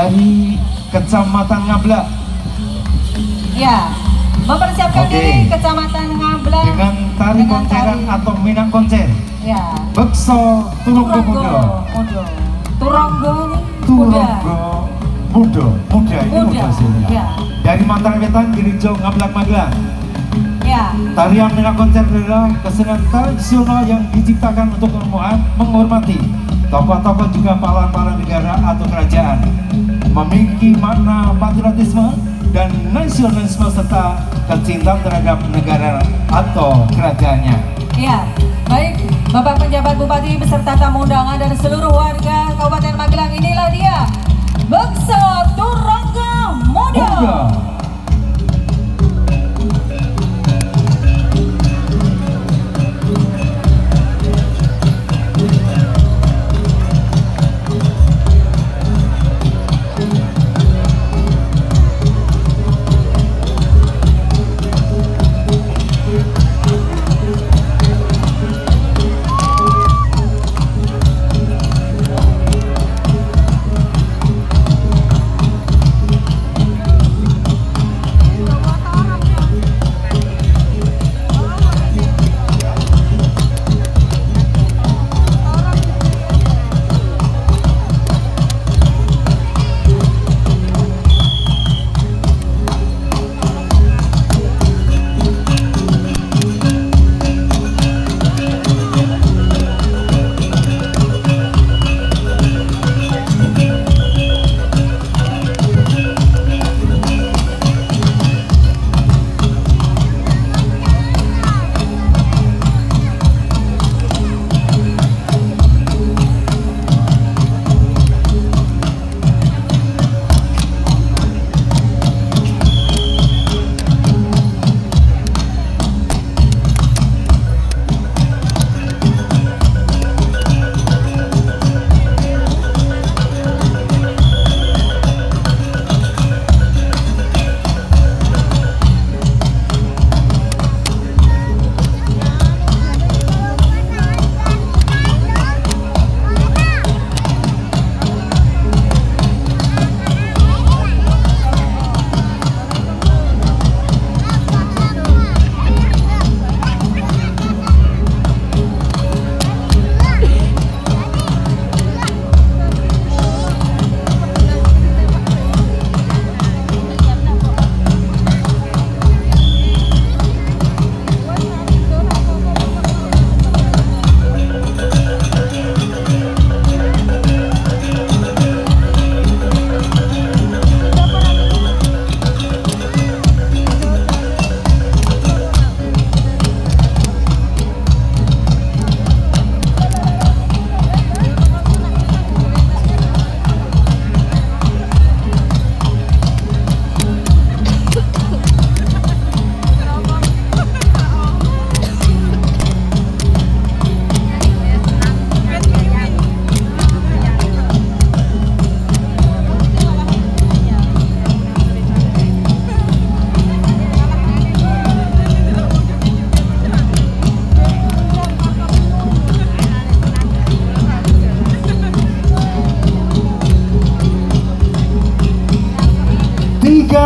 dari Kecamatan Ngablak. Ya, mempersiapkan Oke. diri Kecamatan Ngablak dengan tari dengan konceran tari- atau minang koncer. Ya, Bekso Turunggo Muda Mudo. Turonggo ini muda. Turunggo Muda ini Muda, sih ya. Dari Mataram Wetan Gereja Ngablak Magelang. Ya, Tarian minang konser adalah kesenian tradisional yang diciptakan untuk memuat- menghormati tokoh-tokoh juga pahlawan-pahlawan negara atau kerajaan memiliki makna patriotisme dan nasionalisme serta kecintaan terhadap negara atau kerajaannya. ya. Baik, Bapak penjabat Bupati beserta tamu undangan dan seluruh warga Kabupaten Magelang inilah dia. Bekso Turonggo Muda. Muda.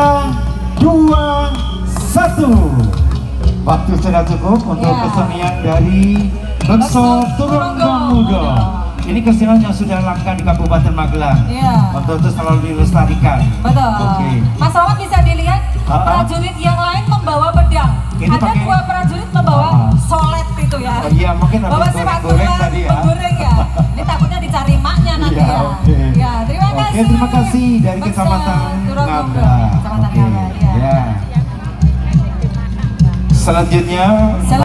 Tiga, dua, satu. Waktu sudah cukup untuk Ya. kesenian dari Bekso Turunggo Muda. Ini kesenian yang sudah langka di Kabupaten Magelang. Iya. Untuk itu selalu dilestarikan. Betul. Oke. Mas Rahmat bisa dilihat Ah, ah. prajurit yang lain membawa pedang. Ini Ada pakai- dua prajurit membawa Ah, ah. solet itu ya. Oh iya, mungkin Bawa sepatu kasih. terima kasih dari Kecamatan. Kecamatan Oke, Ngablak, ya. ya. Selanjutnya